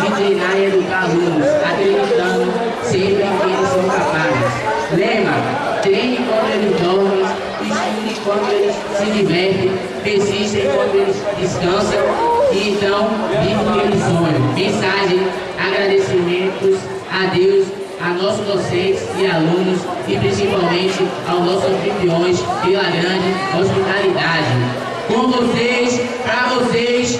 de treinar e educar alunos, acreditando sempre que eles são capazes. Lema, treine quando eles dormem, estude quando eles se divertem, persistem quando eles descansam e então vivam o que eles sonham. Mensagem, agradecimentos a Deus a nossos docentes e alunos e principalmente aos nossos anfitriões pela grande hospitalidade. Com vocês, para vocês.